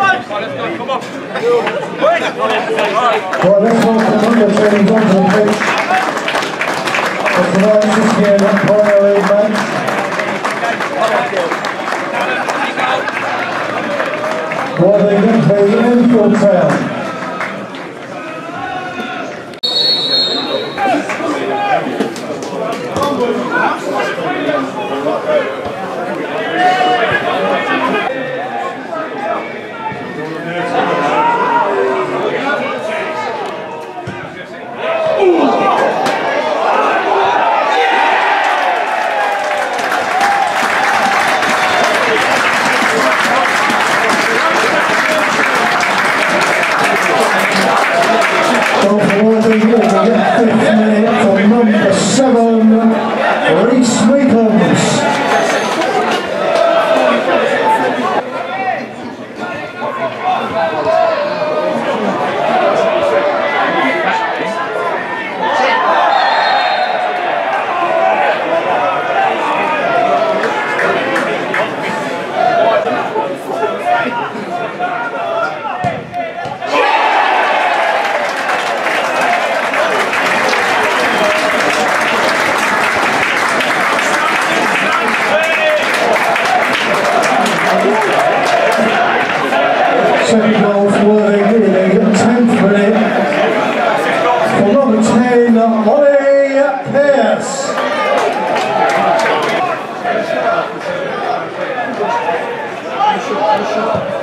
Well, let's welcome the number training onto the pitch. For tonight's this year, that Premier League match. Worthington v Enfield Town. Goal for Worthington in the fifth minute from number seven, Reece Meekums. Second goal for Worthington in the tenth minute from number ten, Ollie Pearce. Goal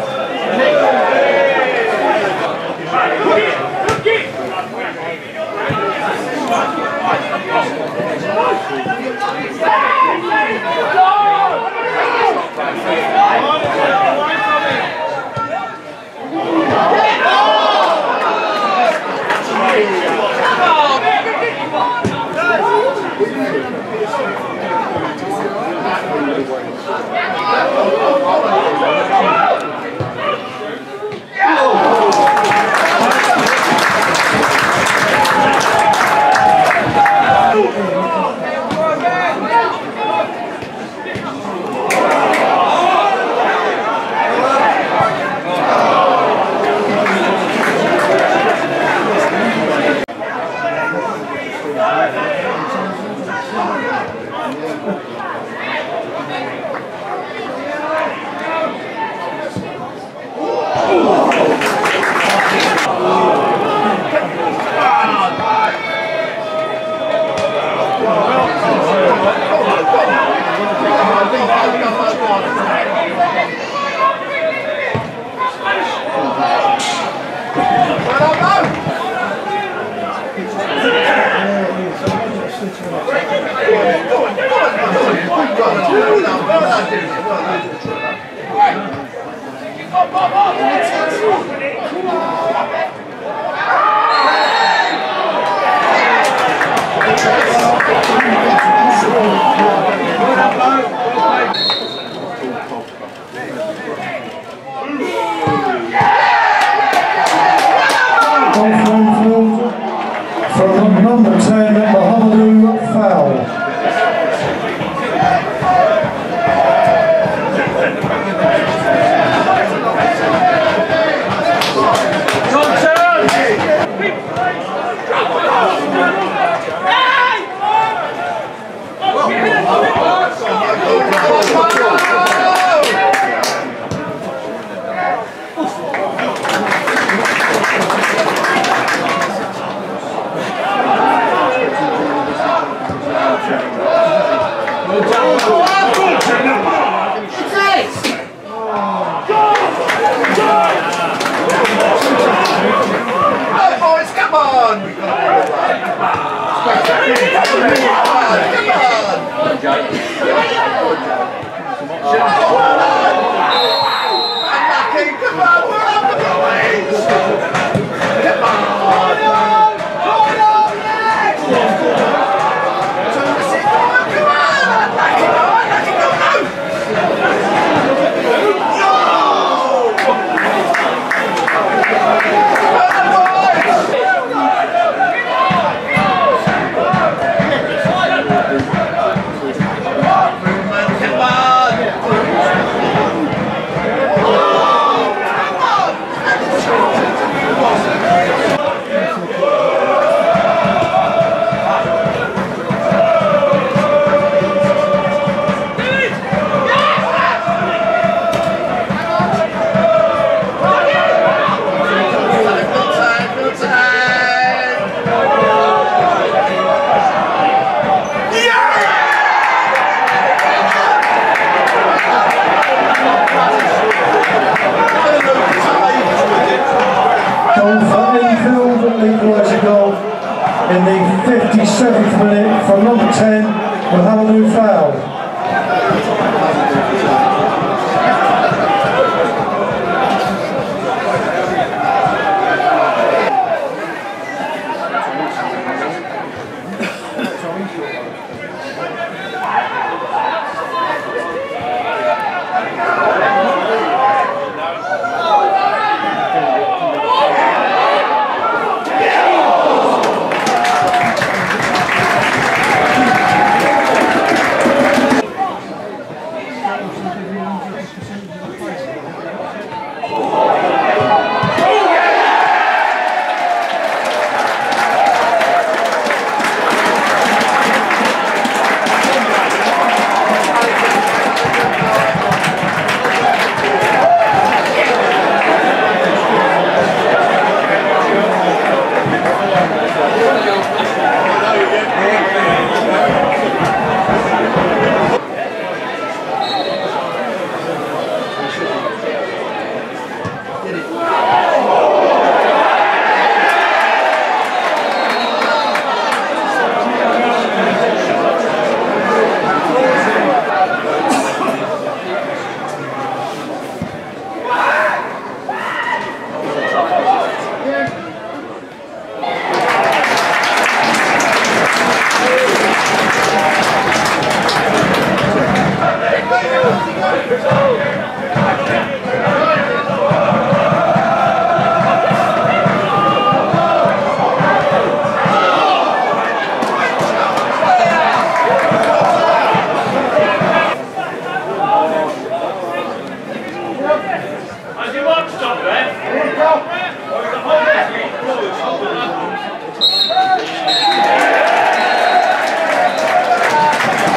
Oh, come on! We've got 57th minute from number 10 we'll have a new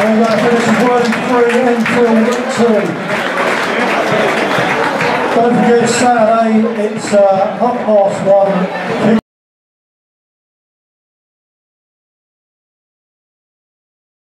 And three, Enfield, two. Don't forget Saturday, it's uh, half past one.